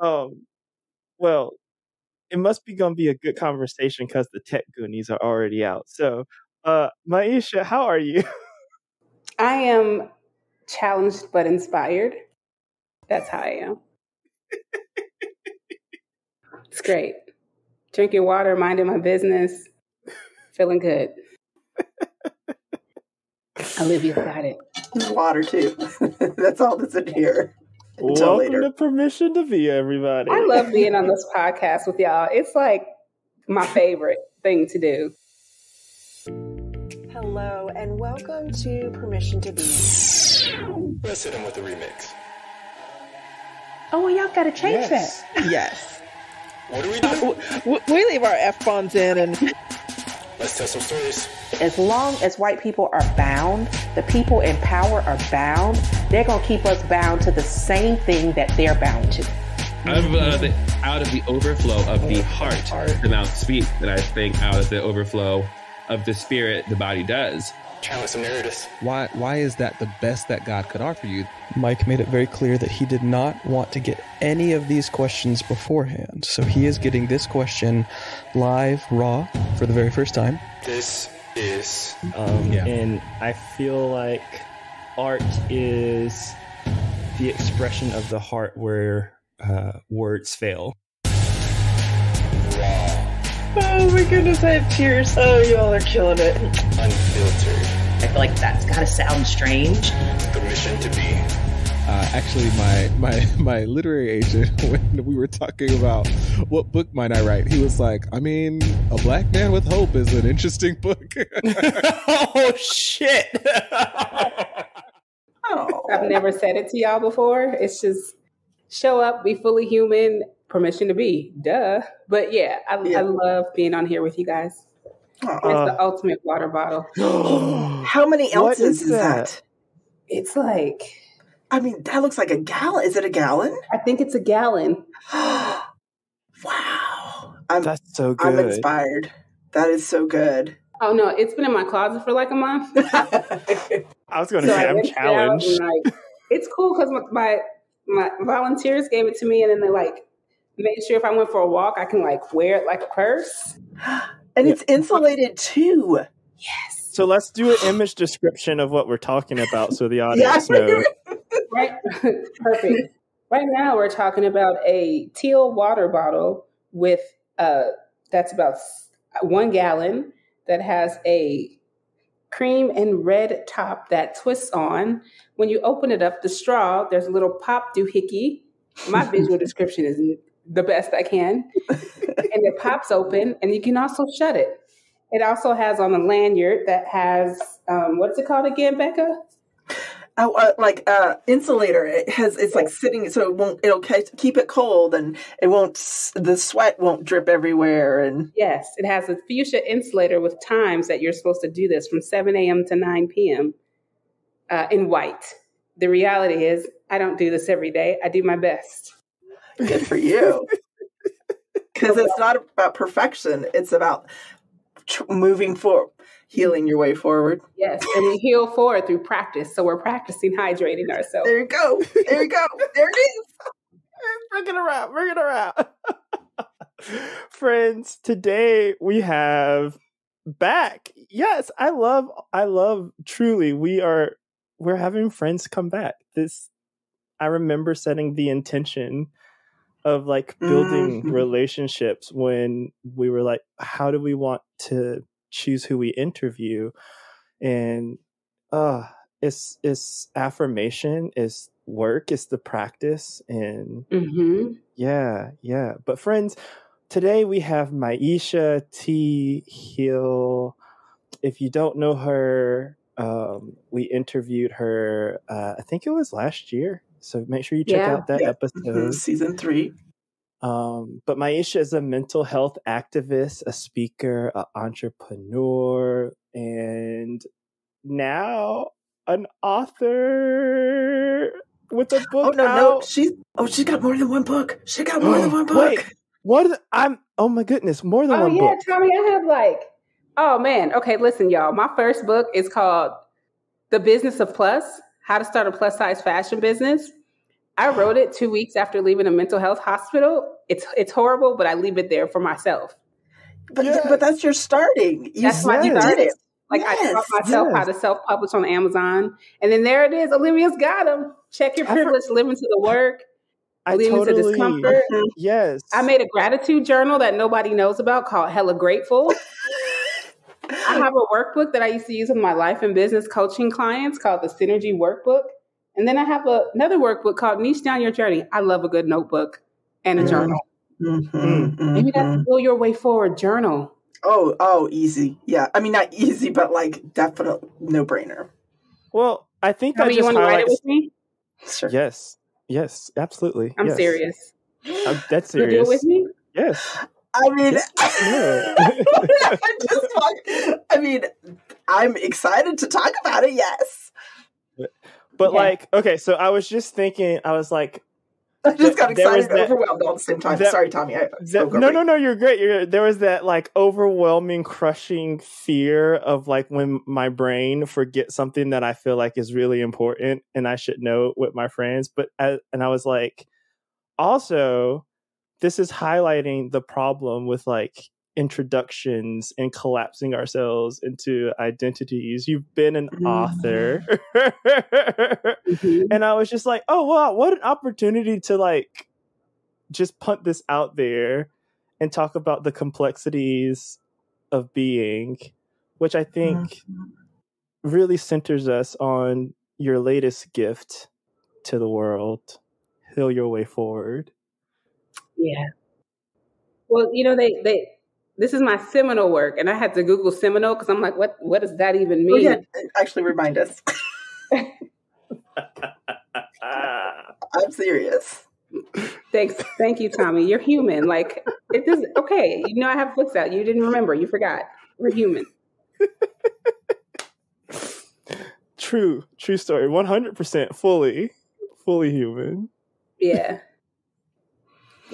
Um, well, it must be gonna be a good conversation because the tech goonies are already out. So, uh, Myisha, how are you? I am challenged but inspired. That's how I am. it's great. Drinking water, minding my business, feeling good. Olivia got it. Water too. that's all that's in here. Until Welcome later. to Permission to Be, everybody. I love being on this podcast with y'all. It's like my favorite thing to do. Hello and welcome to Permission to Be. Let's hit him with the remix. Oh, well, y'all got to change Yes. Yes. What do we do? We leave our F bombs in and Let's tell some stories. As long as white people are bound, the people in power are bound, they're going to keep us bound to the same thing that they're bound to. out of, uh, the, out of the overflow of the heart, the mouth speaks, and I think out of the overflow of the spirit, the body does. Challenge some narratives. Why why is that the best that God could offer you? Mike made it very clear that he did not want to get any of these questions beforehand. So he is getting this question live, raw, for the very first time. This is Um, Yeah. And I feel like art is the expression of the heart where uh, words fail. raw, oh my goodness, I have tears. Oh, y'all are killing it. unfiltered. I feel like that's gotta sound strange. Permission to be. Uh, actually, my my my literary agent, when we were talking about what book might I write, he was like, "I mean, A Black Man with Hope is an interesting book." oh shit! Oh. I've never said it to y'all before. It's just show up, be fully human, permission to be. Duh. But yeah, I, Yeah. I love being on here with you guys. Aw. It's the ultimate water bottle. How many What ounces is is that? that? It's like, I mean, that looks like a gallon. Is it a gallon? I think it's a gallon. wow. I'm That's so good. I'm inspired. That is so good. Oh no, it's been in my closet for like a month. I was going to So say I I'm rinsed it out challenged. like, it's cool because my, my my volunteers gave it to me, and then they like made sure if I went for a walk, I can like wear it like a purse. And it's insulated too. Yes, So let's do an image description of what we're talking about, so the audience Yeah. knows. Right, perfect. Right now, we're talking about a teal water bottle with uh that's about one gallon that has a cream and red top that twists on. When you open it up, the straw there's a little pop doohickey. My visual description is the best I can, and it pops open, and you can also shut it. It also has on a lanyard that has um, what's it called again, Becca? Oh, uh, like uh, insulator. It has. It's like sitting, so it won't. It'll ke- keep it cold, and it won't. The sweat won't drip everywhere. And Yes, it has a fuchsia insulator with times that you're supposed to do this from 7 a.m. to 9 p.m. Uh, in white. The reality is, I don't do this every day. I do my best. good for you, because it's not about perfection. It's about tr- moving forward, healing your way forward. Yes, and we heal forward through practice. So we're practicing hydrating ourselves. There you go. There you go. There it is. Bring it around. Bring it around. Friends, today we have back. Yes, I love I love truly we are we're having friends come back. This I remember setting the intention of like building Mhm. relationships when we were like how do we want to choose who we interview and uh it's it's affirmation it's work it's the practice and hmm yeah, yeah. But friends, today we have Myisha T. Hill. If you don't know her, um, we interviewed her. Uh, I think it was last year. So make sure you check Yeah. out that Yeah. episode. Season three. Um, but Myisha is a mental health activist, a speaker, an entrepreneur, and now an author with a book Oh no, no. She's oh, she's got more than one book. She got more than one book. Wait, what? the- I'm. Oh my goodness, more than Oh one yeah, book. Tommy, I have like, oh man. Okay, listen, y'all. My first book is called "The Business of Plus: How to Start a Plus Size Fashion Business." I wrote it two weeks after leaving a mental health hospital. It's it's horrible, but I leave it there for myself. But but that's your starting. You That's my did start. it. Like I Yes, taught myself how to self publish on Amazon, and then there it is. Olivia's got them. Check your I privilege. Live into the work. I totally discomfort. Mm-hmm. yes. I made a gratitude journal that nobody knows about called Hella Grateful. I have a workbook that I used to use with my life and business coaching clients called the Synergy Workbook. And then I have a, another workbook called Niche Down Your Journey. I love a good notebook and a Mhm. journal. Mhm, Maybe that's mhm. Feel Your Way Forward journal. Oh, oh, easy. Yeah. I mean, not easy, but like definite no brainer. Well, I think Tell that me you just want to write it with me? Sure. Yes, yes, absolutely. I'm yes. serious. I'm dead You'll do it serious. with me? Yes. I mean, Yeah. I just talk, I mean, I'm excited to talk about it. Yes. But Okay. like, okay, so I was just thinking, I was like, I just got excited and that- overwhelmed all at the same time. that- Sorry, Tommy. I that, no, no, no, you're great. You're, there was that like overwhelming, crushing fear of like when my brain forgets something that I feel like is really important and I should know with my friends. But I, and I was like, also, this is highlighting the problem with like introductions and collapsing ourselves into identities. You've been an author. Mhm. and I was just like, oh wow, what an opportunity to like just punt this out there and talk about the complexities of being, which I think really centers us on your latest gift to the world. Heal your way forward. Yeah. Well, you know, they they this is my seminal work, and I had to Google seminal because I'm like, what what does that even Oh, mean? yeah. Actually, remind us. I'm serious. Thanks, thank you, Tommy. You're human. Like it is okay. You know, I have books out. You didn't remember. You forgot. We're human. true, true story. One hundred percent, fully, fully human. Yeah.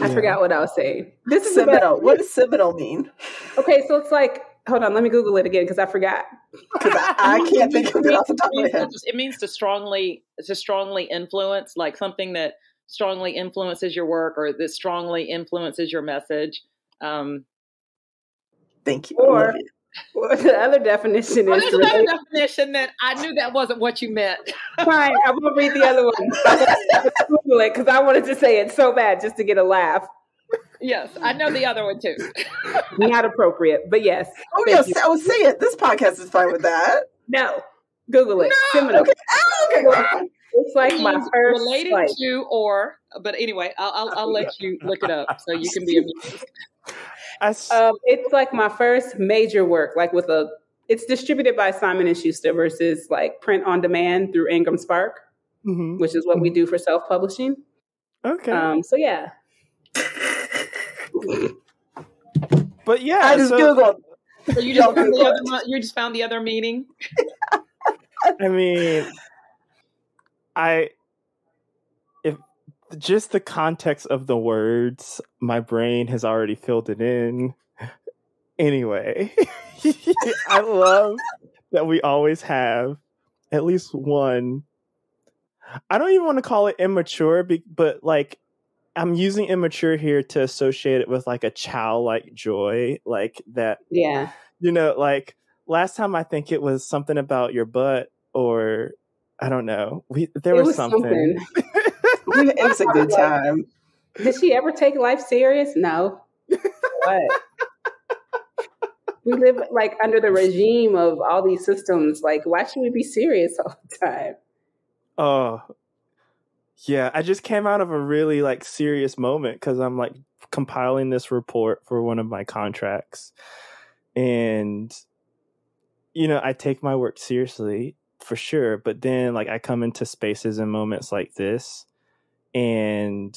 I Yeah. forgot what I was saying. This is about, What does seminal mean? okay. So it's like, hold on, let me Google it again because I forgot. Because I, I can't think of it off the top of my means head. to- it means to strongly to strongly influence, like something that strongly influences your work or that strongly influences your message. Um, Thank you. Or Olivia. Well, the other definition well, is there's another relate- definition that I knew that wasn't what you meant. fine. I'm gonna read the other one. Google it because I wanted to say it so bad just to get a laugh. yes, I know the other one too. Not appropriate, but yes. Oh, Thank yes. you. Oh, say it. This podcast is fine with that. No, Google it. Seminal. Okay. Oh, okay. well. It's like my first related like, to or, but anyway, I'll, I'll, I'll let you look it up so you can be amused. I s- Um, it's like my first major work, like with a. It's distributed by Simon and Schuster versus like print on demand through Ingram Spark, mhm. which is what we do for self publishing. Okay, Um, so yeah, but yeah, I just so- Googled. So you just found the other, it. you just found the other meaning. I mean, I if just the context of the words, my brain has already filled it in. Anyway, I love that we always have at least one. I don't even want to call it immature, but like I'm using immature here to associate it with like a childlike joy, like that yeah. you know, like last time I think it was something about your butt or I don't know. We there was, was something. something. It was a good time. Did she ever take life serious? No. What? we live like under the regime of all these systems. Like, why should we be serious all the time? Oh. Yeah, I just came out of a really like serious moment cuz I'm like compiling this report for one of my contracts. And you know, I take my work seriously for sure, but then like I come into spaces and moments like this and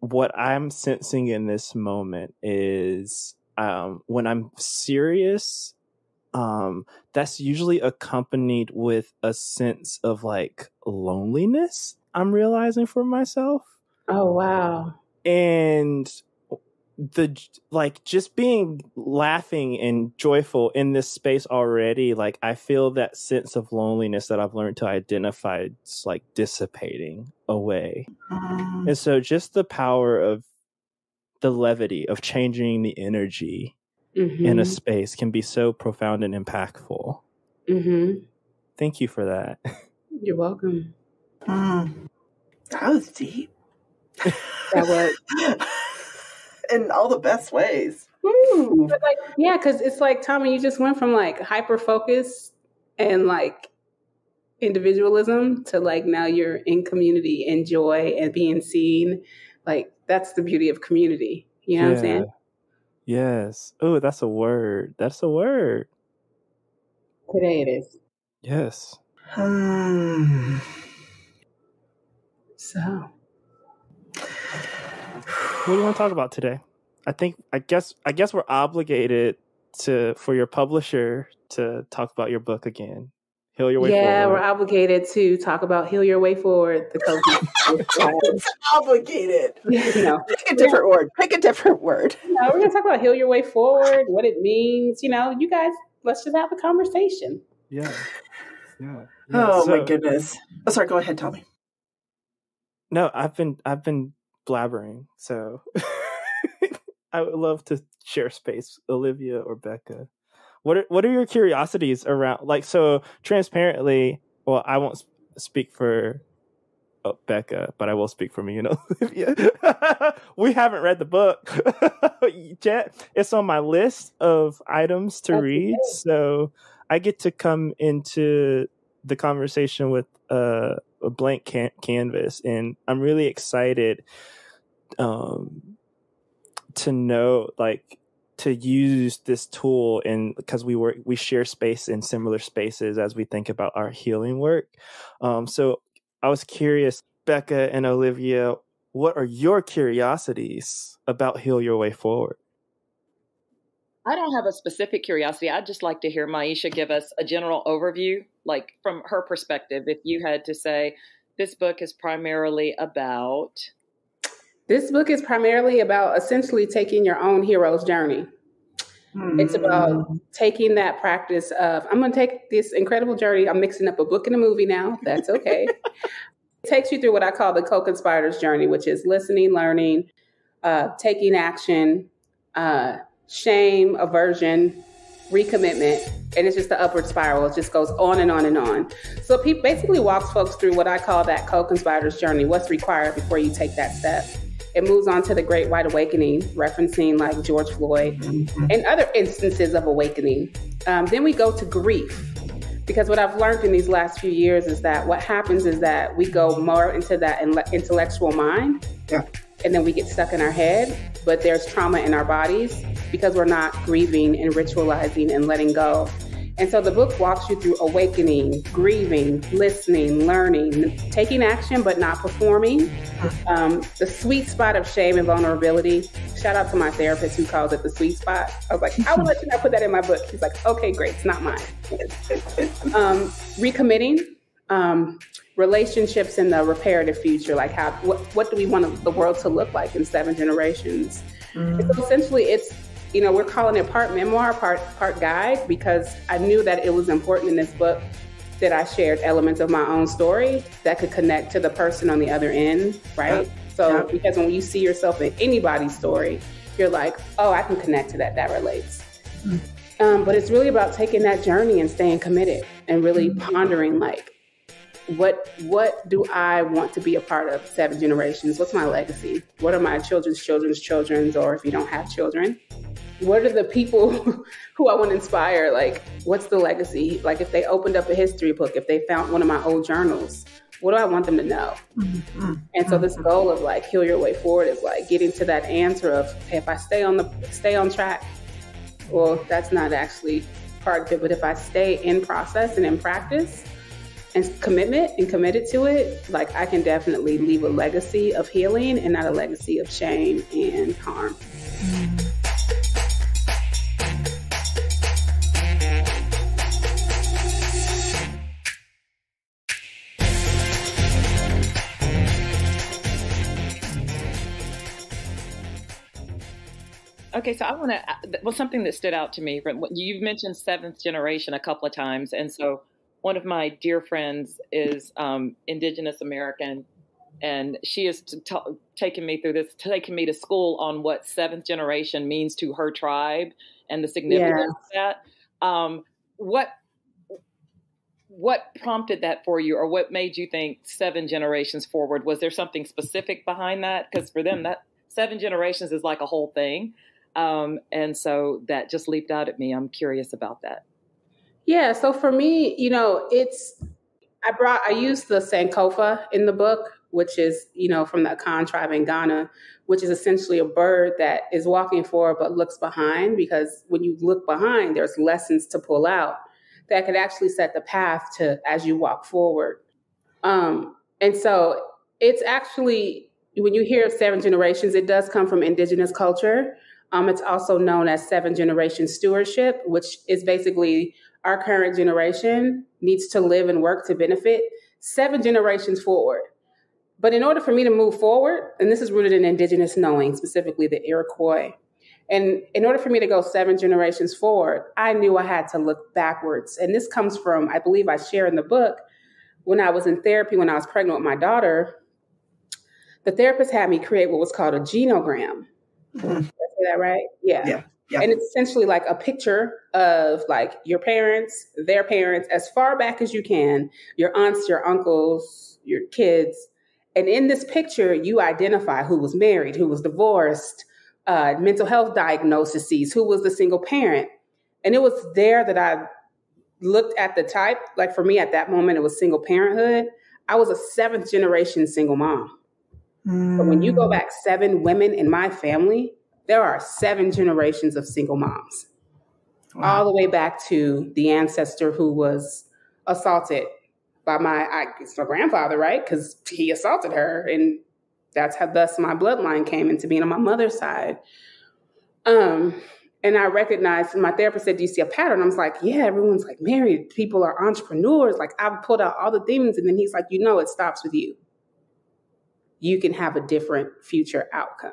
what I'm sensing in this moment is um, when I'm serious, um, that's usually accompanied with a sense of like loneliness. I'm realizing for myself, Oh wow. and the like just being laughing and joyful in this space already like i feel that sense of loneliness that i've learned to identify it's like dissipating away Mm. and so just the power of the levity of changing the energy in a Mhm. space can be so profound and impactful Mhm. thank you for that You're welcome. Mm. That was deep. That was. In all the best ways. But like, yeah, because it's like Tommy, you just went from like hyper focus and like individualism to like now you're in community and joy and being seen. Like that's the beauty of community. You know what I'm saying? yes oh that's a word that's a word Today it is. yes Hmm. So what do you want to talk about today i think i guess i guess we're obligated to for your publisher to talk about your book again heal your way forward. yeah, forward we're obligated to talk about heal your way forward. The coach. Obligated. you know, Pick a different word. Pick a different word. you know, we're gonna talk about heal your way forward, what it means. You know, you guys, let's just have a conversation. yeah yeah Oh my goodness. Oh, sorry. Go ahead. Tommy. no i've been i've been blabbering so i would love to share space olivia or becca. What are what are your curiosities around like so transparently well i won't speak for oh, becca but i will speak for me and olivia. We haven't read the book. Yet it's on my list of items to That's read okay. so i get to come into the conversation with uh, a blank can- canvas and i'm really excited um to know like to use this tool and because we work we share space in similar spaces as we think about our healing work. Um so i was curious becca and olivia what are your curiosities about heal your way forward I don't have a specific curiosity. I'd just like to hear Myisha give us a general overview, like from her perspective. If you had to say, this book is primarily about. This book is primarily about essentially taking your own hero's journey. It's about taking that practice of, I'm going to take this incredible journey. I'm mixing up a book and a movie now. That's okay. it takes you through what I call the co conspirators journey, which is listening, learning, uh, taking action, uh, shame, aversion, recommitment. And it's just the upward spiral. It just goes on and on and on. So it basically walks folks through what I call that co conspirators journey, what's required before you take that step. It moves on to the Great White Awakening, referencing like George Floyd and other instances of awakening. Um, then we go to grief, because what I've learned in these last few years is that what happens is that we go more into that intellectual mind, Yeah. and then we get stuck in our head. But there's trauma in our bodies because we're not grieving and ritualizing and letting go. And so the book walks you through awakening, grieving, listening, learning, taking action but not performing. Um, the sweet spot of shame and vulnerability. Shout out to my therapist who calls it the sweet spot. I was like, I will let you know, put that in my book. He's like, okay, great, it's not mine. um, recommitting, um, relationships in the reparative future. Like, how what, what do we want the world to look like in seven generations? And so essentially, it's you know we're calling it part memoir, part part guide because I knew that it was important in this book that I shared elements of my own story that could connect to the person on the other end, right? So because when you see yourself in anybody's story, you're like, oh, I can connect to that. That relates. Um, but it's really about taking that journey and staying committed and really pondering like what what do I want to be a part of seven generations? What's my legacy? What are my children's children's children's or if you don't have children? What are the people who I want to inspire? Like what's the legacy? Like if they opened up a history book, if they found one of my old journals, what do I want them to know? Mm-hmm. And so this mm-hmm. goal of like heal your way forward is like getting to that answer of hey, if I stay on the stay on track, well, that's not actually part of it. But if I stay in process and in practice and commitment and committed to it, like I can definitely leave a legacy of healing and not a legacy of shame and harm. Mm-hmm. Okay, so I want to. Well, something that stood out to me. You've mentioned seventh generation a couple of times, and so one of my dear friends is um, Indigenous American, and she is t- t- taking me through this, taking me to school on what seventh generation means to her tribe and the significance yeah. of that. Um, what what prompted that for you, or what made you think seven generations forward? Was there something specific behind that? Because for them, that seven generations is like a whole thing. Um, and so that just leaped out at me. I'm curious about that. Yeah. So for me, you know, it's, I brought, I used the Sankofa in the book, which is, you know, from the Akan tribe in Ghana, which is essentially a bird that is walking forward but looks behind because when you look behind, there's lessons to pull out that could actually set the path to as you walk forward. Um, and so it's actually, when you hear seven generations, it does come from indigenous culture. Um, it's also known as seven generation stewardship, which is basically our current generation needs to live and work to benefit seven generations forward. But in order for me to move forward, and this is rooted in indigenous knowing, specifically the Iroquois, and in order for me to go seven generations forward, I knew I had to look backwards. And this comes from, I believe I share in the book, when I was in therapy when I was pregnant with my daughter, the therapist had me create what was called a genogram. Mm-hmm. Did I say that right? Yeah. yeah. Yeah. And it's essentially like a picture of like your parents, their parents, as far back as you can, your aunts, your uncles, your kids. And in this picture, you identify who was married, who was divorced, uh, mental health diagnoses, who was the single parent. And it was there that I looked at the type. Like for me at that moment, it was single parenthood. I was a seventh generation single mom. Mm. But when you go back seven women in my family, there are seven generations of single moms, wow. all the way back to the ancestor who was assaulted by my I, it's my grandfather, right? Because he assaulted her, and that's how thus my bloodline came into being on my mother's side. Um, and I recognized my therapist said, Do you see a pattern? I was like, Yeah, everyone's like married, people are entrepreneurs. Like I've pulled out all the demons. and then he's like, You know, it stops with you. You can have a different future outcome.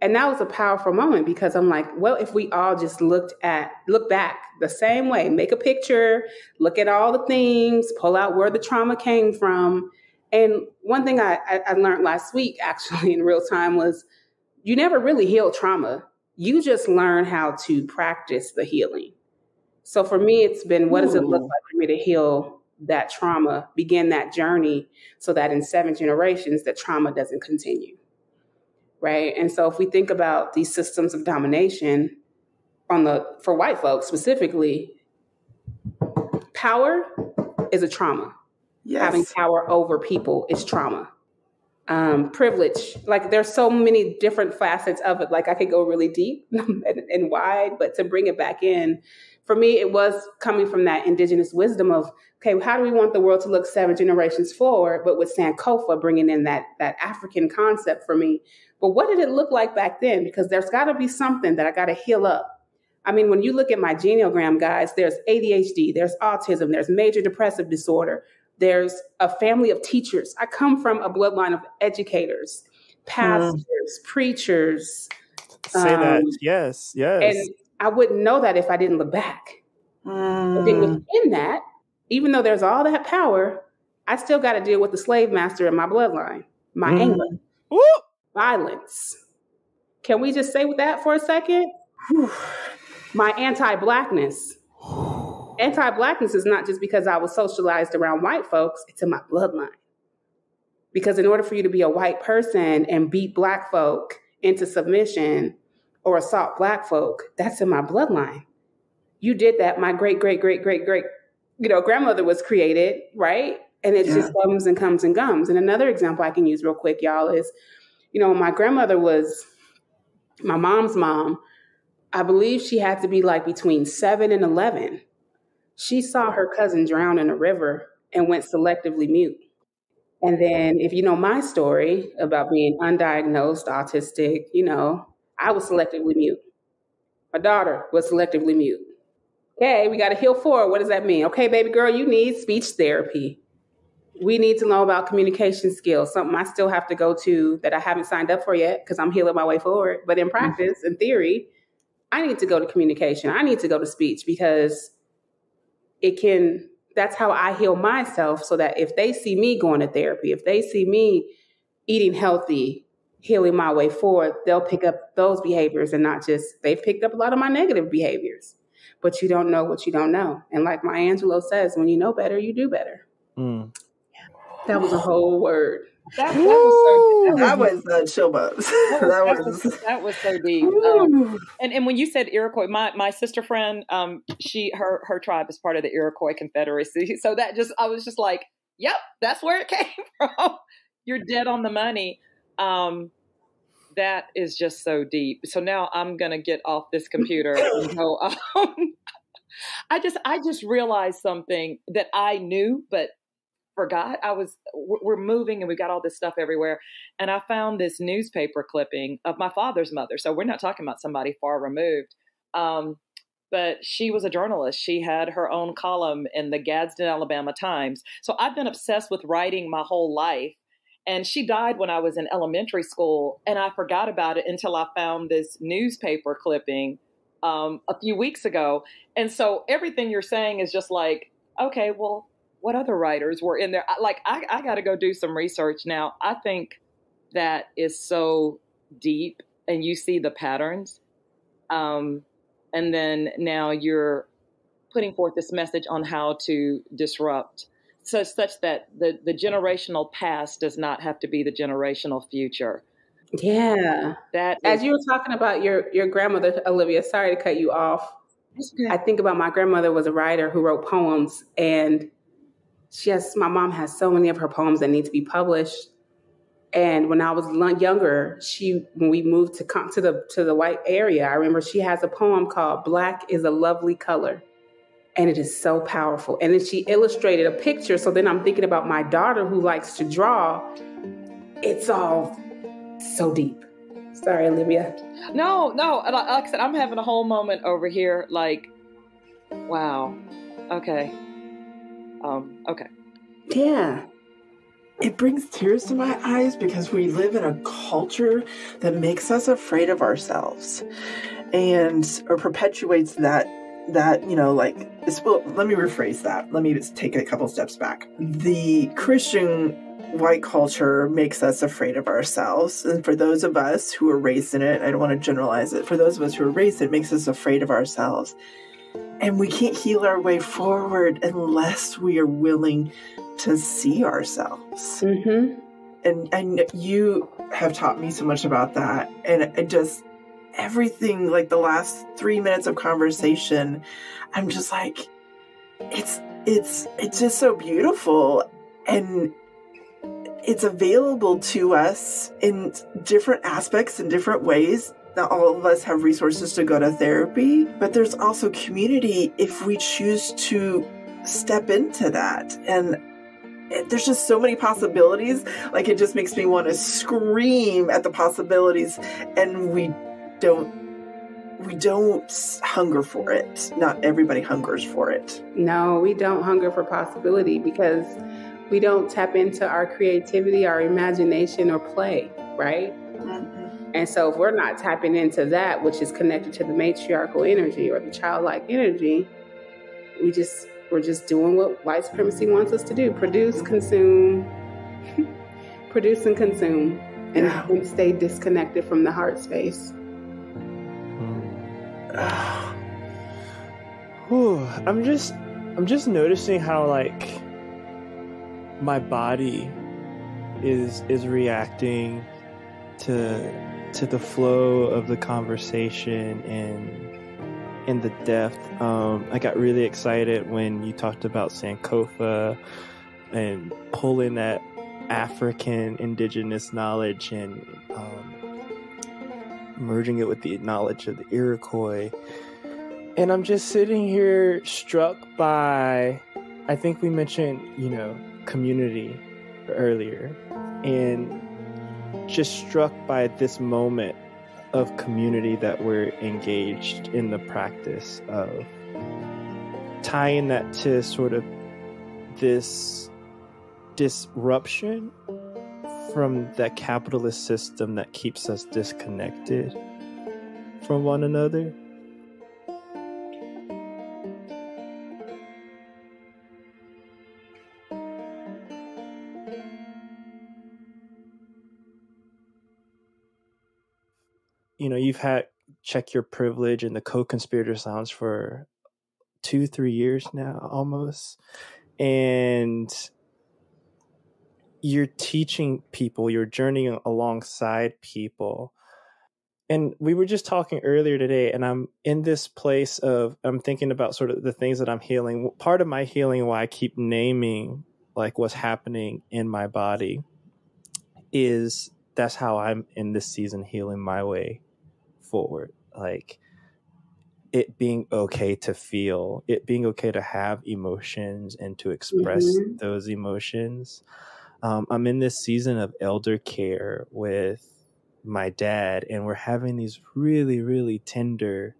And that was a powerful moment because I'm like, well, if we all just looked at, look back the same way, make a picture, look at all the things, pull out where the trauma came from. And one thing I, I learned last week, actually, in real time, was you never really heal trauma. You just learn how to practice the healing. So for me, it's been what does it look like for me to heal that trauma, begin that journey so that in seven generations, that trauma doesn't continue right? And so if we think about these systems of domination on the for white folks specifically, power is a trauma. Yes. Having power over people is trauma. Um, privilege, like there's so many different facets of it. Like I could go really deep and, and wide, but to bring it back in, for me, it was coming from that indigenous wisdom of, okay, how do we want the world to look seven generations forward? But with Sankofa bringing in that that African concept for me, but what did it look like back then? Because there's got to be something that I got to heal up. I mean, when you look at my genogram, guys, there's ADHD, there's autism, there's major depressive disorder, there's a family of teachers. I come from a bloodline of educators, pastors, mm. preachers. Say um, that. Yes, yes. And I wouldn't know that if I didn't look back. Mm. But then mm. within that, even though there's all that power, I still got to deal with the slave master in my bloodline, my mm. anger. Woo! Violence. Can we just say with that for a second? My anti blackness. Anti blackness is not just because I was socialized around white folks, it's in my bloodline. Because in order for you to be a white person and beat black folk into submission or assault black folk, that's in my bloodline. You did that. My great, great, great, great, great, you know, grandmother was created, right? And it yeah. just comes and comes and comes. And another example I can use real quick, y'all, is you know, my grandmother was my mom's mom. I believe she had to be like between seven and 11. She saw her cousin drown in a river and went selectively mute. And then, if you know my story about being undiagnosed autistic, you know, I was selectively mute. My daughter was selectively mute. Okay, we got to heal forward. What does that mean? Okay, baby girl, you need speech therapy. We need to know about communication skills, something I still have to go to that I haven't signed up for yet because I'm healing my way forward. But in practice, in theory, I need to go to communication. I need to go to speech because it can, that's how I heal myself so that if they see me going to therapy, if they see me eating healthy, healing my way forward, they'll pick up those behaviors and not just, they've picked up a lot of my negative behaviors. But you don't know what you don't know. And like Maya Angelou says, when you know better, you do better. Mm. That was a whole word. That, that was so, That was uh, chill bumps. that, that was, was. that was so deep. Um, and and when you said Iroquois, my, my sister friend, um, she her her tribe is part of the Iroquois Confederacy. So that just I was just like, yep, that's where it came from. You're dead on the money. Um, that is just so deep. So now I'm gonna get off this computer and go. Um, I just I just realized something that I knew, but forgot. I was we're moving and we got all this stuff everywhere, and I found this newspaper clipping of my father's mother. So we're not talking about somebody far removed. Um, but she was a journalist. She had her own column in the Gadsden, Alabama Times. So I've been obsessed with writing my whole life. And she died when I was in elementary school, and I forgot about it until I found this newspaper clipping um, a few weeks ago. And so everything you're saying is just like, okay, well, what other writers were in there? Like, I, I got to go do some research now. I think that is so deep, and you see the patterns. Um, and then now you're putting forth this message on how to disrupt so such that the, the generational past does not have to be the generational future. Yeah. That As is- you were talking about your your grandmother, Olivia, sorry to cut you off. I think about my grandmother was a writer who wrote poems and she has my mom has so many of her poems that need to be published. And when I was younger, she when we moved to come to the to the white area, I remember she has a poem called "Black is a Lovely Color," and it is so powerful. And then she illustrated a picture. So then I'm thinking about my daughter who likes to draw. It's all so deep. Sorry, Olivia. No, no. Like, like I said, I'm having a whole moment over here. Like, wow. Okay. Um. Okay. Yeah. It brings tears to my eyes because we live in a culture that makes us afraid of ourselves and or perpetuates that that you know like well let me rephrase that let me just take a couple steps back the christian white culture makes us afraid of ourselves and for those of us who are raised in it i don't want to generalize it for those of us who are raised it makes us afraid of ourselves and we can't heal our way forward unless we are willing to see ourselves. Mm-hmm. And and you have taught me so much about that. And it just everything like the last three minutes of conversation, I'm just like, it's it's it's just so beautiful and it's available to us in different aspects and different ways not all of us have resources to go to therapy, but there's also community if we choose to step into that. And it, there's just so many possibilities. Like it just makes me want to scream at the possibilities, and we don't. We don't hunger for it. Not everybody hungers for it. No, we don't hunger for possibility because we don't tap into our creativity, our imagination, or play, right? Mm-hmm. And so, if we're not tapping into that, which is connected to the matriarchal energy or the childlike energy, we just we're just doing what white supremacy wants us to do: produce, consume, produce and consume, and, and stay disconnected from the heart space. Whew, I'm just I'm just noticing how like my body is is reacting to to the flow of the conversation and and the depth. Um, I got really excited when you talked about Sankofa and pulling that African indigenous knowledge and um, merging it with the knowledge of the Iroquois. And I'm just sitting here struck by, I think we mentioned, you know, community earlier, and just struck by this moment of community that we're engaged in the practice of tying that to sort of this disruption from that capitalist system that keeps us disconnected from one another. You know, you've had check your privilege and the co-conspirator sounds for two, three years now, almost, and you're teaching people, you're journeying alongside people. And we were just talking earlier today, and I'm in this place of I'm thinking about sort of the things that I'm healing. Part of my healing, why I keep naming like what's happening in my body, is that's how I'm in this season healing my way forward. Like it being okay to feel, it being okay to have emotions and to express Mm-hmm. those emotions. Um, I'm in this season of elder care with my dad, and we're having these really, really tender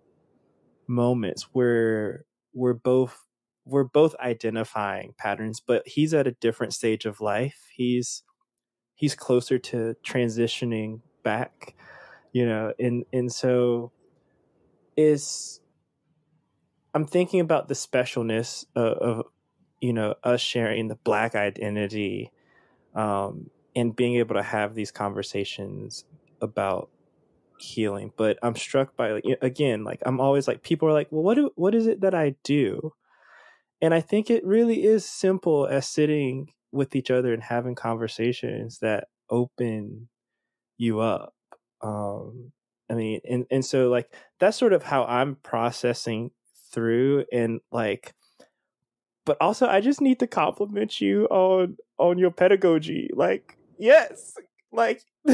moments where we're both we're both identifying patterns, but he's at a different stage of life. He's he's closer to transitioning back, you know, and and so is I'm thinking about the specialness of, of you know us sharing the black identity um, and being able to have these conversations about healing. But I'm struck by like again, like I'm always like people are like, well, what do, what is it that I do? And I think it really is simple as sitting with each other and having conversations that open you up. Um, I mean, and and so like that's sort of how I'm processing through and like but also I just need to compliment you on on your pedagogy. Like, yes, like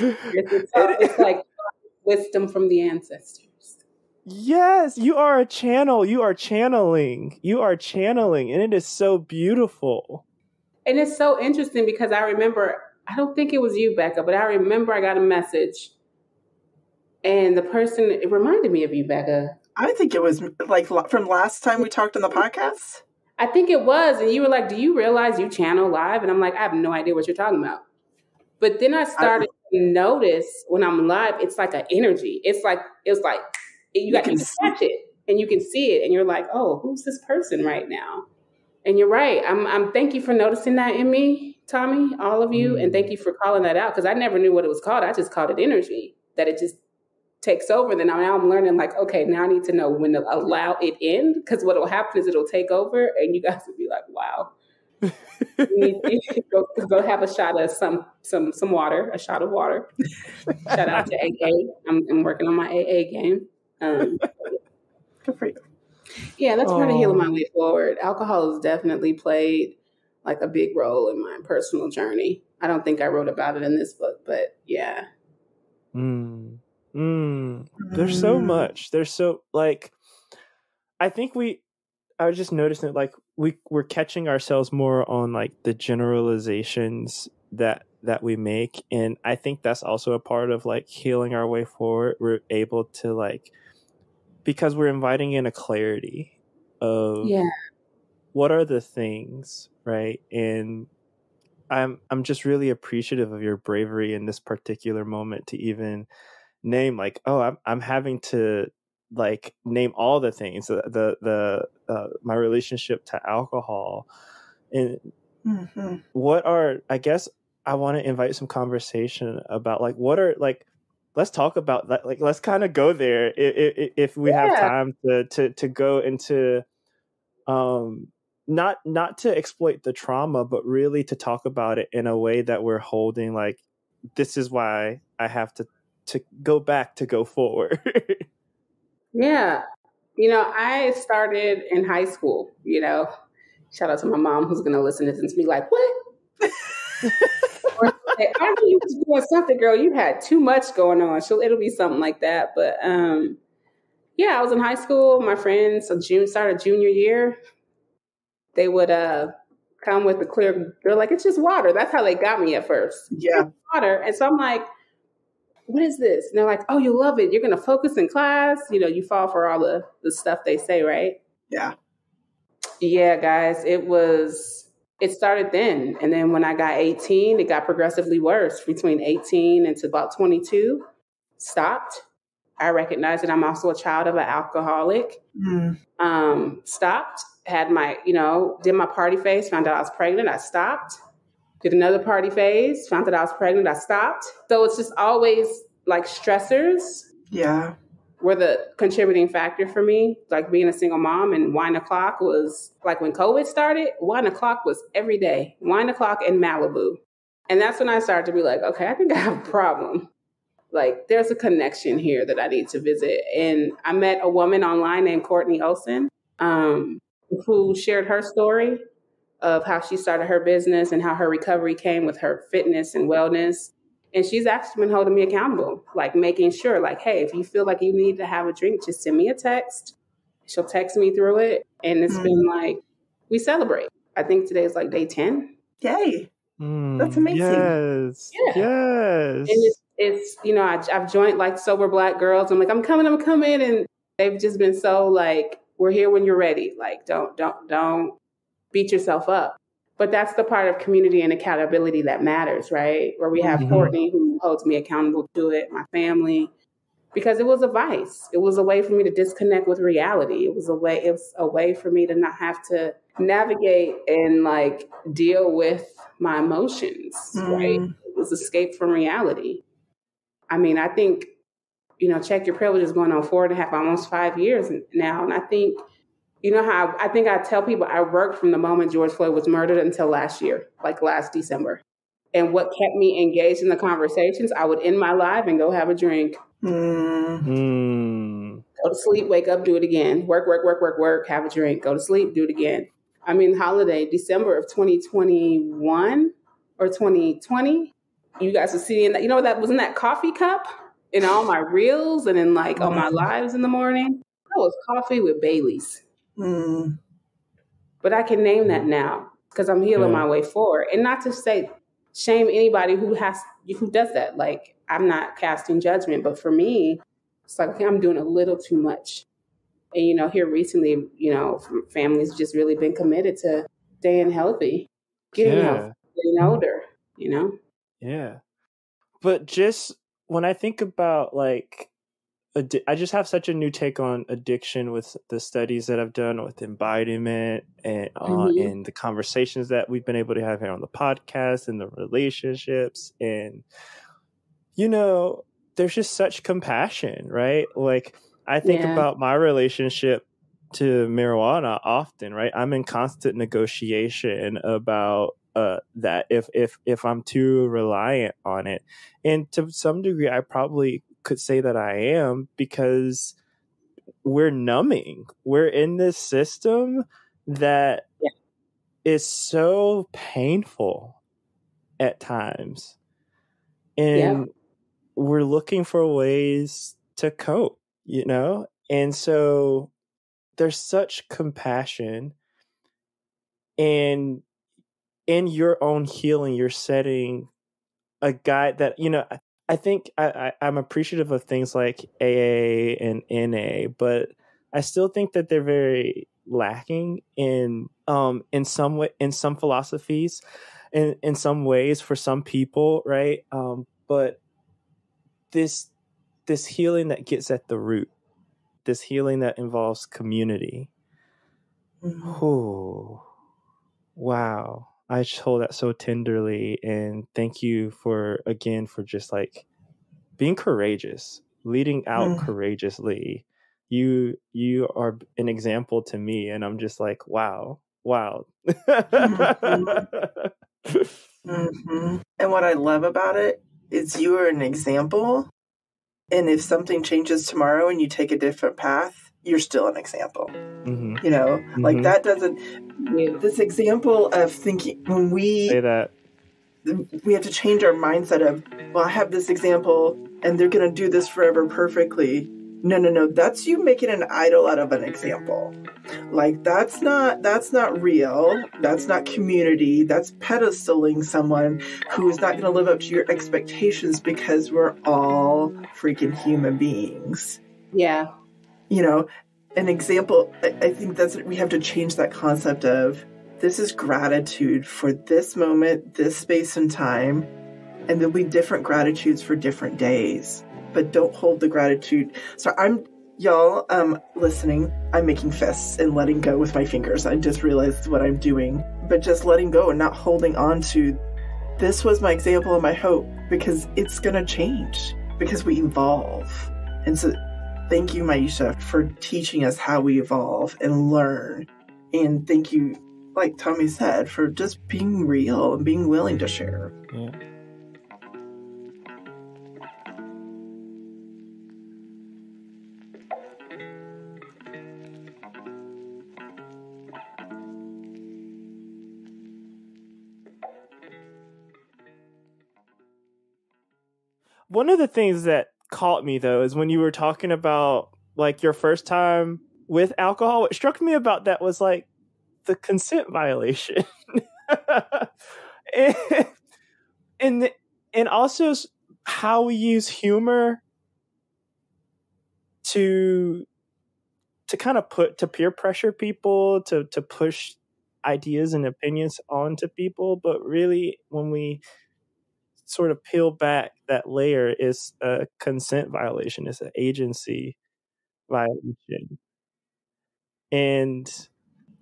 It's, it's like wisdom from the ancestors. Yes, you are a channel. You are channeling. You are channeling, and it is so beautiful. And it's so interesting because I remember, I don't think it was you, Becca, but I remember I got a message and the person, it reminded me of you, Becca. I think it was like from last time we talked on the podcast. I think it was. And you were like, Do you realize you channel live? And I'm like, I have no idea what you're talking about. But then I started to notice when I'm live, it's like an energy. It's like, it's like, you got to catch it and you can see it. And you're like, Oh, who's this person right now? And you're right. I'm, I'm thank you for noticing that in me, Tommy, all of you. And thank you for calling that out because I never knew what it was called. I just called it energy, that it just takes over. Then now I'm learning, like, okay, now I need to know when to allow it in because what will happen is it'll take over and you guys will be like, wow. you need to go, go have a shot of some some some water, a shot of water. Shout out to AA. I'm, I'm working on my AA game. Um, Good for you. yeah, that's part of healing my way forward. Alcohol has definitely played like a big role in my personal journey. I don't think I wrote about it in this book, but yeah. Mm. Mm. There's so much. There's so like I think we I was just noticing like we we're catching ourselves more on like the generalizations that that we make and I think that's also a part of like healing our way forward. We're able to like because we're inviting in a clarity of Yeah. What are the things, right? And I'm I'm just really appreciative of your bravery in this particular moment to even name like oh I'm I'm having to like name all the things the the, the uh, my relationship to alcohol and hmm what are I guess I want to invite some conversation about like what are like let's talk about that like let's kind of go there if, if, if we have time to to to go into um not not to exploit the trauma but really to talk about it in a way that we're holding like this is why I have to to go back to go forward Yeah. You know, I started in high school, you know. Shout out to my mom who's gonna listen to this and be like, What? I knew you was doing something, girl. You had too much going on. So it'll be something like that. But um yeah, I was in high school. My friends, so June started junior year. They would uh come with the clear. They're like, it's just water. That's how they got me at first. Yeah. Water, and so I'm like, what is this? And they're like, oh, you love it. You're gonna focus in class. You know, you fall for all the the stuff they say, right? Yeah. Yeah, guys, it was, it started then. And then when I got 18, it got progressively worse. Between 18 and to about 22, stopped. I recognized that I'm also a child of an alcoholic. Mm. Um, stopped, had my, you know, did my party phase, found out I was pregnant, I stopped. Did another party phase, found out I was pregnant, I stopped. So it's just always like stressors Yeah. were the contributing factor for me. Like being a single mom and wine o'clock was like when COVID started, wine o'clock was every day. Wine o'clock in Malibu. And that's when I started to be like, okay, I think I have a problem. Like there's a connection here that I need to visit. And I met a woman online named Courtney Olson, um, who shared her story of how she started her business and how her recovery came with her fitness and wellness. And she's actually been holding me accountable, like making sure, like, hey, if you feel like you need to have a drink, just send me a text. She'll text me through it. And it's been like, we celebrate. I think today is like day 10. Yay. Mm, That's amazing. Yes. Yeah. Yes. And it's, it's you know, I, I've joined like sober black girls. I'm like, I'm coming, I'm coming. And they've just been so like, we're here when you're ready. Like, don't, don't, don't beat yourself up. But that's the part of community and accountability that matters, right? Where we have Mhm. Courtney who holds me accountable to it, my family, because it was a vice. It was a way for me to disconnect with reality. It was a way. It was a way for me to not have to navigate and like deal with my emotions, right? Mm. It was escape from reality. I mean, I think you know, check your privilege is going on four and a half, almost five years now, and I think you know how I think I tell people I worked from the moment George Floyd was murdered until last year, like last December. And what kept me engaged in the conversations, I would end my live and go have a drink, Mm. Mm. go to sleep, wake up, do it again, work, work, work, work, work, have a drink, go to sleep, do it again. I mean, holiday, December of 2021 or 2020, you guys were seeing that, you know, that was in that coffee cup in all my reels and in like on my lives in the morning. That was coffee with Bailey's. Mm. but I can name that now because I'm healing Yeah. my way forward. And not to say shame anybody who has who does that. Like I'm not casting judgment, but for me, it's like okay, I'm doing a little too much. And you know, here recently, you know, families just really been committed to staying healthy, getting Yeah. healthy, getting older. You know, Yeah. But just when I think about like, addi- I just have such a new take on addiction with the studies that I've done with embodiment and uh, Mhm. and the conversations that we've been able to have here on the podcast and the relationships and you know, there's just such compassion, right? Like I think Yeah. about my relationship to marijuana often, right? I'm in constant negotiation about uh, that if if if I'm too reliant on it, and to some degree, I probably could say that I am because we're numbing. We're in this system that is so painful at times, and we're looking for ways to cope. You know, and so there's such compassion and in your own healing you're setting a guide that you know I- think I, I i'm appreciative of things like aa and na but i still think that they're very lacking in um in some way in some philosophies in in some ways for some people right? Um but this this healing that gets at the root this healing that involves community. Oh, wow. I just hold that so tenderly. And thank you for, again, for just like being courageous, leading out Mm. courageously. You, you are an example to me. And I'm just like, wow, wow. hmm And what I love about it is you are an example. And if something changes tomorrow and you take a different path, you're still an example. hmm You know, like Mhm. that doesn't, this example of thinking when we Say that. we have to change our mindset of, well, I have this example and they're going to do this forever perfectly. No, no, no. That's you making an idol out of an example. Like that's not that's not real. That's not community. That's pedestaling someone who is not going to live up to your expectations because we're all freaking human beings. yeah, You know, an example, I, think that's we have to change that concept of this is gratitude for this moment, this space and time, and there'll be different gratitudes for different days. But don't hold the gratitude. So I'm y'all um listening i'm making fists and letting go with my fingers i just realized what i'm doing but just letting go and not holding on to this was my example and my hope because it's gonna change because we evolve and so thank you Myisha for teaching us how we evolve and learn and thank you like tommy said for just being real and being willing to share Yeah. One of the things that caught me though is when you were talking about like your first time with alcohol. What struck me about that was like the consent violation, and and, also how we use humor to to kind of put to peer pressure people to to push ideas and opinions onto people but really when we sort of peel back that layer is a consent violation it's an agency violation and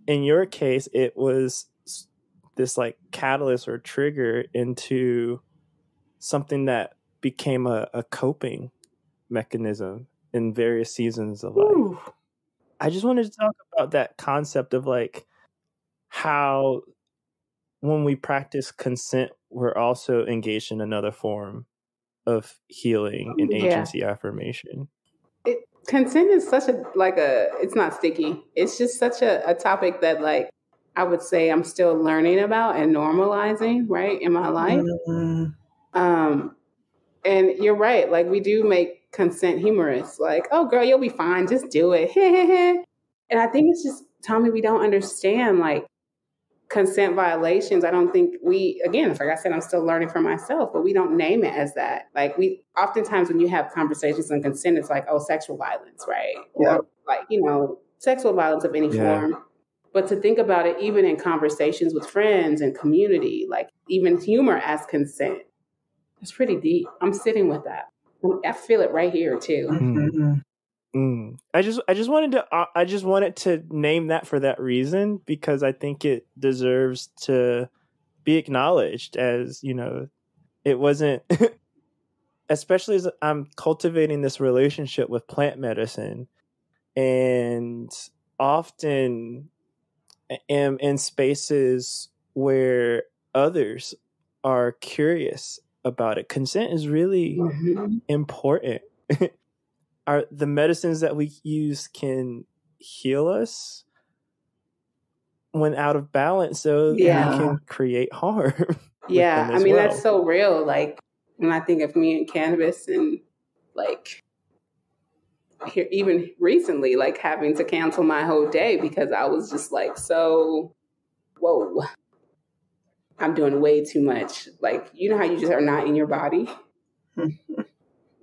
in your case it was this like catalyst or trigger into something that became a, a coping mechanism in various seasons of life Ooh. I just wanted to talk about that concept of like how when we practice consent, we're also engaged in another form of healing and Yeah. agency affirmation. it, consent is such a like a it's not sticky it's just such a, a topic that like i would say i'm still learning about and normalizing right in my life Mm, um and you're right like we do make consent humorous like oh girl you'll be fine just do it and i think it's just tommy we don't understand like consent violations i don't think we again like i said i'm still learning for myself but we don't name it as that. Like we oftentimes when you have conversations on consent it's like oh sexual violence right? Yeah. or like you know sexual violence of any Yeah. form. But to think about it even in conversations with friends and community like even humor as consent it's pretty deep. I'm sitting with that. I feel it right here too. Mhm. Mm. I just I just wanted to uh, I just wanted to name that for that reason because I think it deserves to be acknowledged as you know it wasn't especially as I'm cultivating this relationship with plant medicine and often am in spaces where others are curious about it consent is really Mhm. important are the medicines that we use can heal us when out of balance so Yeah. they can create harm Yeah, I mean well. that's so real. Like when I think of me and cannabis, and like here, even recently, like having to cancel my whole day because I was just like, so, whoa, I'm doing way too much. Like you know how you just are not in your body,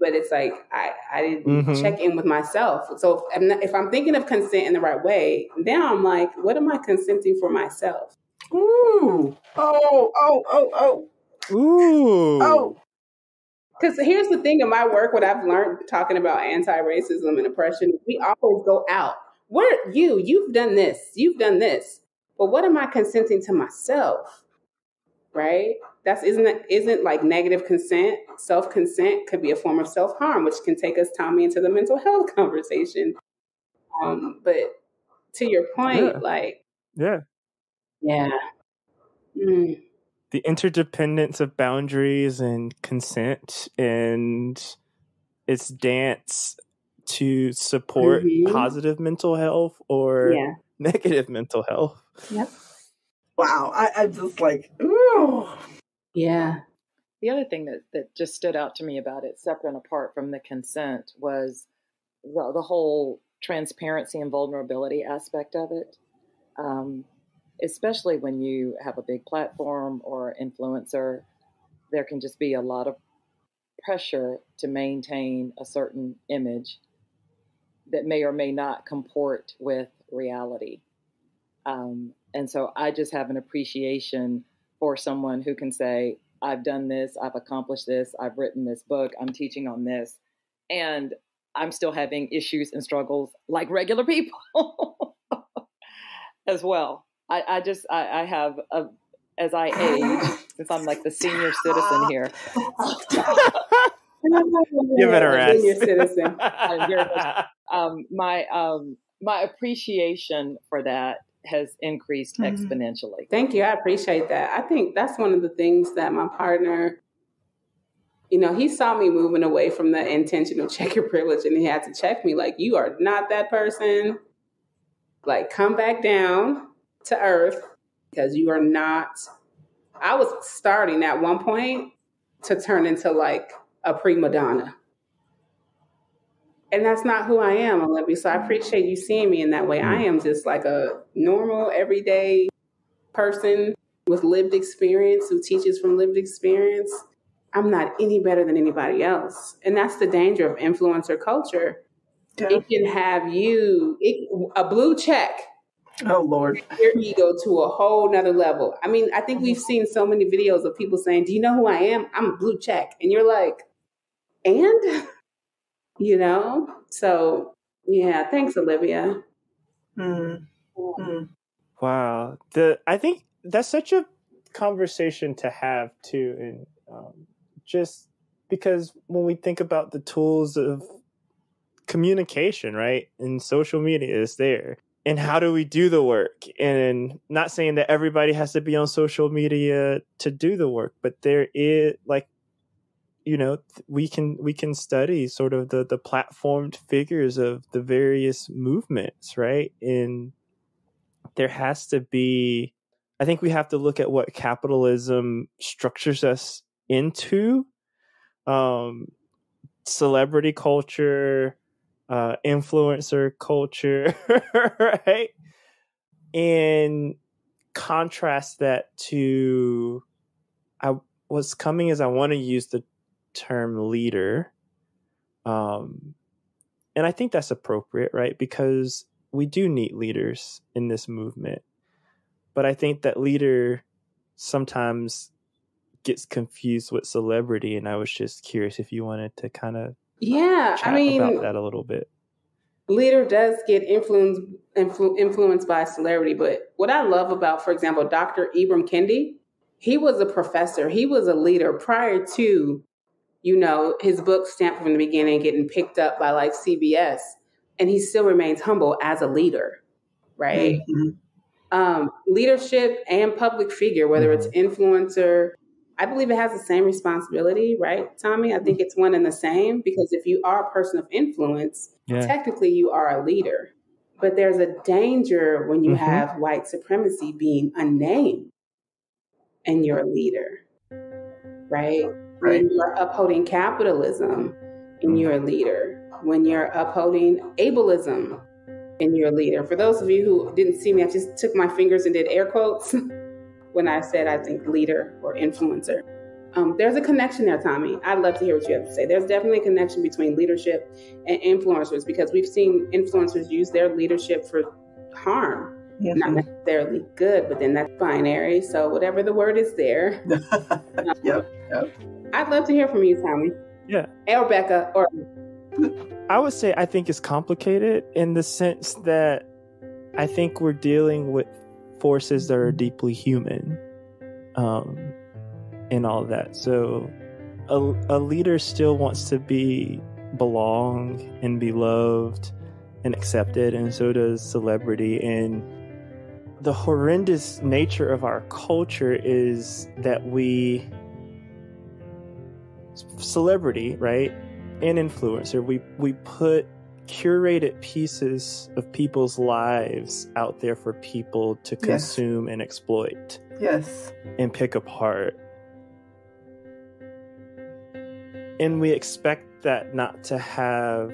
but it's like I I didn't Mhm. check in with myself. So if I'm, not, if I'm thinking of consent in the right way, now I'm like, what am I consenting for myself? Ooh. Oh, oh, oh, oh. Ooh. Oh. Because here's the thing in my work, what I've learned talking about anti-racism and oppression, we always go out. Where you, you've done this, you've done this, but what am I consenting to myself? Right? That's isn't that isn't like negative consent. Self consent could be a form of self harm, which can take us, Tommy, into the mental health conversation. Um, but to your point, Yeah. like, yeah yeah, Mm, the interdependence of boundaries and consent and its dance to support Mhm. positive mental health or yeah, negative mental health yep, Wow. I, I'm just like, ooh. yeah, The other thing that, that just stood out to me about it, separate and apart from the consent, was the, the whole transparency and vulnerability aspect of it. Um, especially when you have a big platform or influencer, there can just be a lot of pressure to maintain a certain image. that may or may not comport with reality. Um, and so I just have an appreciation for someone who can say, I've done this, I've accomplished this, I've written this book, I'm teaching on this, and I'm still having issues and struggles like regular people as well. I, I just, I, I have, a, as I age, since I'm like the senior citizen here. Give it a rest. Senior citizen. um, my um, my appreciation for that has increased Mhm. exponentially. Thank you. I appreciate that. I think that's one of the things that my partner, you know, he saw me moving away from the intentional check your privilege and he had to check me like, you are not that person. Like, come back down to earth because you are not. I was starting at one point to turn into like a prima donna. And that's not who I am, Olivia. So I appreciate you seeing me in that way. I mm. am just like a normal, everyday person with lived experience who teaches from lived experience. I'm not any better than anybody else. And that's the danger of influencer culture. It can have you, it, a blue check. Oh, Lord. Your ego to a whole nother level. I mean, I think we've seen so many videos of people saying, Do you know who I am? I'm a blue check. And you're like, And? You know? So, yeah, thanks, Olivia. Mm. Wow. The I think that's such a conversation to have too, and um, just because when we think about the tools of communication, right, and social media is there, and how do we do the work? And not saying that everybody has to be on social media to do the work, but there is like you know we can we can study sort of the the platformed figures of the various movements right? And there has to be i think we have to look at what capitalism structures us into. Um celebrity culture uh influencer culture right? And contrast that to i what's coming is i want to use the term leader um and i think that's appropriate right? Because we do need leaders in this movement but i think that leader sometimes gets confused with celebrity and i was just curious if you wanted to kind of Yeah, I mean, about that a little bit. leader does get influenced influ- influenced by celebrity but what i love about for example dr ibram kendi he was a professor he was a leader prior to you know his book stamped from the beginning getting picked up by like cbs and he still remains humble as a leader right? Um, leadership and public figure whether it's influencer i believe it has the same responsibility right tommy? I think it's one and the same because if you are a person of influence Yeah. technically you are a leader. But there's a danger when you Mhm. have white supremacy being unnamed and you're a leader right when you're upholding capitalism and you're a leader when you're upholding ableism and you're a leader for those of you who didn't see me i just took my fingers and did air quotes when i said i think leader or influencer um, there's a connection there, Tommy. I'd love to hear what you have to say. There's definitely a connection between leadership and influencers because we've seen influencers use their leadership for harm, not necessarily good, but then that's binary. So whatever the word is there. yep, yep. I'd love to hear from you, Tommy. Yeah. Or Becka, or I would say I think it's complicated in the sense that I think we're dealing with forces that are deeply human, um, and all that. So, a, a leader still wants to be belong and be loved and accepted, and so does celebrity. And the horrendous nature of our culture is that we celebrity, right? And influencer, we we put curated pieces of people's lives out there for people to Yes. consume and exploit Yes. and pick apart. And we expect that not to have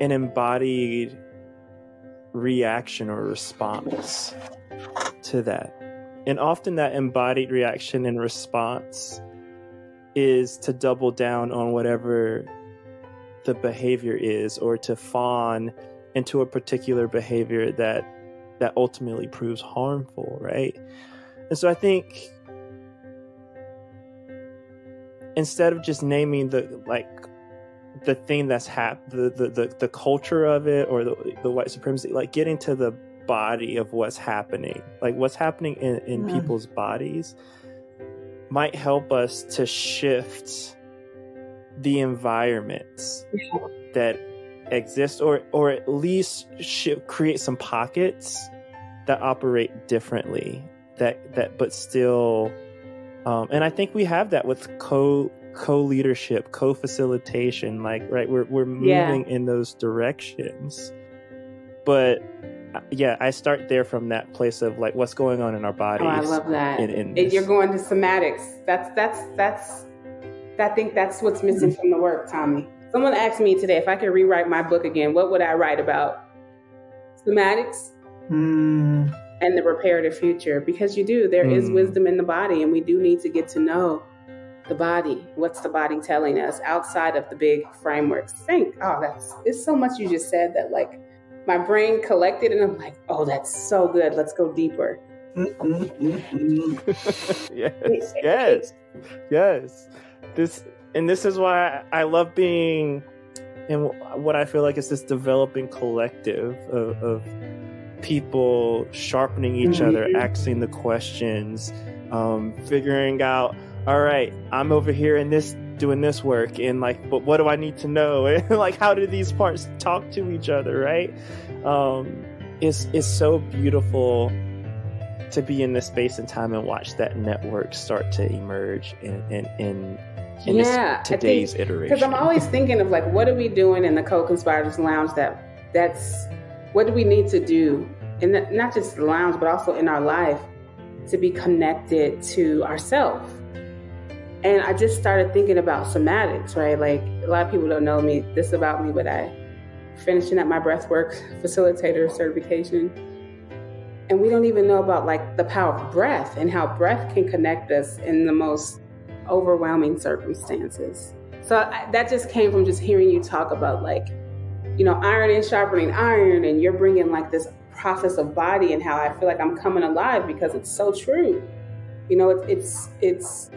an embodied reaction or response to that. And often that embodied reaction and response is to double down on whatever the behavior is or to fawn into a particular behavior that that ultimately proves harmful right and so i think instead of just naming the like the thing that's hap the, the the the culture of it or the the white supremacy like getting to the body of what's happening like what's happening in in Mm. people's bodies might help us to shift the environments that exist or or at least create some pockets that operate differently that that but still um, and I think we have that with co co leadership, co facilitation. Like, right, we're we're moving Yeah. in those directions. But yeah, I start there from that place of like what's going on in our bodies. Oh, I love that. In, in If You're going to somatics. That's that's that's. I think that's what's missing from the work, Tommy. Someone asked me today if I could rewrite my book again. What would I write about? Somatics Mm. and the reparative future, because you do. There is Mm. wisdom in the body, and we do need to get to know the body. What's the body telling us outside of the big frameworks? Think, oh, that's it's so much you just said that like my brain collected, and I'm like, oh, that's so good. Let's go deeper. yes, yes, yes. This and this is why I love being in what I feel like is this developing collective of, of people sharpening each other, Mhm. asking the questions, um, figuring out. All right, I'm over here in this doing this work, and like, but what do I need to know? And like, how do these parts talk to each other? Right? Um, it's it's so beautiful to be in this space and time and watch that network start to emerge in in in, in Yeah, this think- today's iteration. Because I'm always thinking of like, what are we doing in the co-conspirators lounge? That that's what do we need to do, and that- not just the lounge, but also in our life to be connected to ourselves. And I just started thinking about somatics, right? Like a lot of people don't know me this about me, but I finishing up my breathwork facilitator certification. And we don't even know about like the power of breath and how breath can connect us in the most overwhelming circumstances. So I, that just came from just hearing you talk about like, you know, iron and sharpening iron, and you're bringing like this process of body and how I feel like I'm coming alive because it's so true. You know, it's it's it's.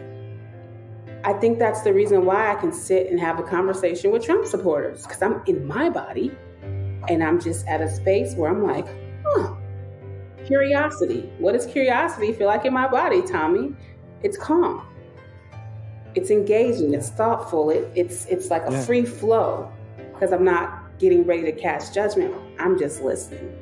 I think that's the reason why I can sit and have a conversation with Trump supporters because I'm in my body, and I'm just at a space where I'm like, huh, curiosity. What does curiosity feel like in my body, Tommy? It's calm it's engaging, it's thoughtful, it, it's it's like a Yeah. free flow because I'm not getting ready to cast judgment. I'm just listening,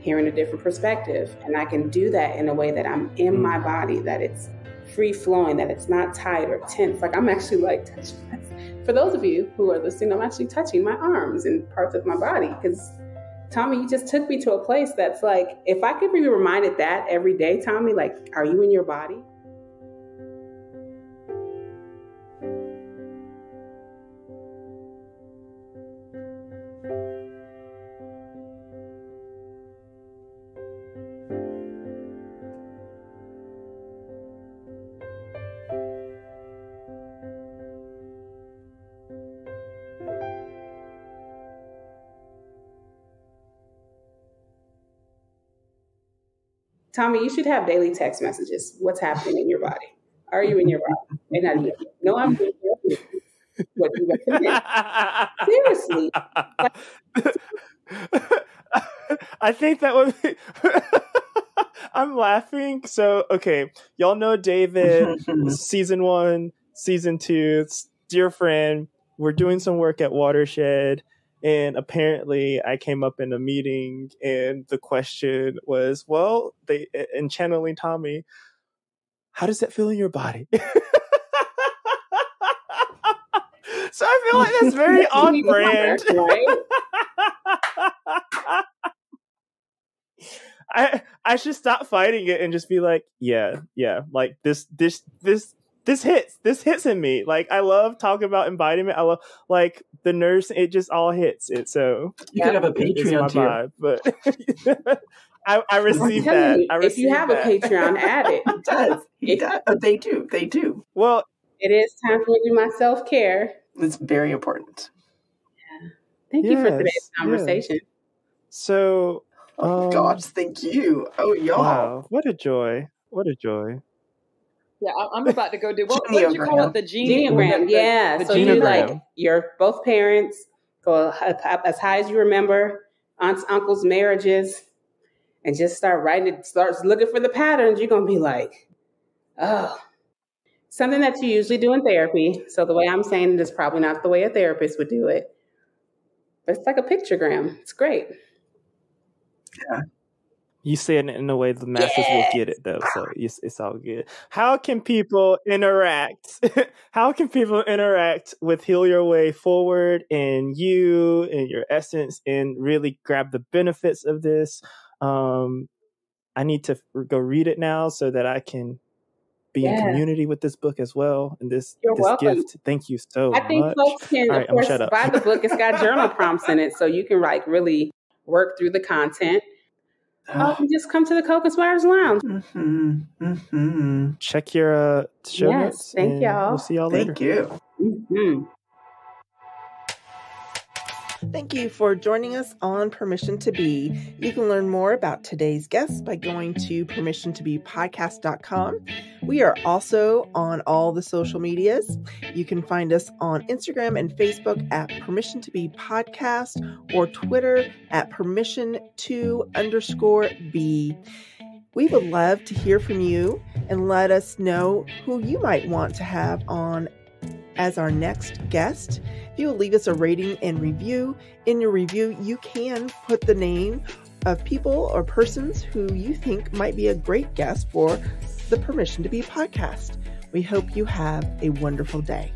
hearing a different perspective, and I can do that in a way that I'm in hmm. my body, that it's free flowing, that it's not tight or tense. Like I'm actually like touching. For those of you who are listening, I'm actually touching my arms and parts of my body because. Tommy, you just took me to a place that's like, if I could be reminded that every day, Tommy, like, are you in your body? Tommy, you should have daily text messages. What's happening in your body? Are you in your body? And I. No, I'm doing what you recommend. Seriously. I think that would be. I'm laughing. So, okay, y'all know David, season one, season two, dear friend. We're doing some work at Watershed, and apparently, I came up in a meeting, and the question was, "Well, they in channeling Tommy, how does that feel in your body?" so I feel like that's very on brand. right? I I should stop fighting it and just be like, yeah, yeah, like this this this this hits. This hits in me. Like I love talking about embodiment. I love like the nurse. It just all hits it. So You could have a Patreon my tier. vibe, but I I receive telling that. you, I if you have a. Patreon, add it. It does. He does. They do. They do. Well, It is time for me to do my self care. It's very important. Thank you for Yes, today's yes. conversation. So, Oh um, gosh, thank you. Oh y'all. wow, what a joy! What a joy! Yeah, I- I'm about to go do what, what did you call it? The genie Genogram, yeah. the so you like genogram. your both parents go as high as you remember, aunts, uncles, marriages, and just start writing it. Starts looking for the patterns. You're gonna be like, oh, something that you usually do in therapy. So the way I'm saying it is probably not the way a therapist would do it, but it's like a pictogram. It's great. You say it in a way the masses will get it though, so it's, it's all good. How can people interact? How can people interact with Heal Your Way Forward and you and your essence and really grab the benefits of this? Um, I need to go read it now so that I can be in community with this book as well and this You're this welcome. gift. Thank you so much. I think much. folks can, All of right, course, buy the book. It's got journal prompts in it, so you can like really work through the content. Oh, and just come to the Co-Conspirators Lounge. Mm-hmm. Mm-hmm. Check your uh, show Yes, notes. thank y'all. We'll see y'all later. Thank you. Mhm. Thank you for joining us on Permission to Be. You can learn more about today's guest by going to permissiontobepodcast.com. We are also on all the social medias. You can find us on Instagram and Facebook at Permission to Be Podcast or Twitter at Permission to underscore B. We would love to hear from you and let us know who you might want to have on as our next guest. If you will leave us a rating and review, in your review, you can put the name of people or persons who you think might be a great guest for the Permission to Be podcast. We hope you have a wonderful day.